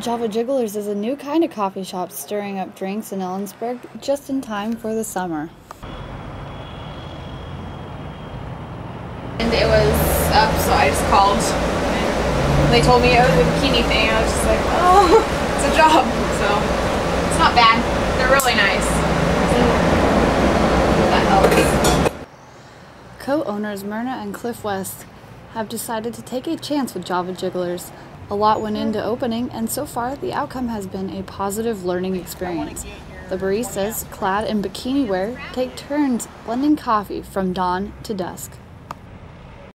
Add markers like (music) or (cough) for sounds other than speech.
Java Jigglers is a new kind of coffee shop stirring up drinks in Ellensburg just in time for the summer. And it was up, so I just called. And they told me it was a bikini thing. I was just like, oh, (laughs) it's a job. So it's not bad. They're really nice. That helps. Co-owners Myrna and Cliff West have decided to take a chance with Java Jigglers. A lot went into opening, and so far the outcome has been a positive learning experience. The baristas, clad in bikini wear, take turns blending coffee from dawn to dusk.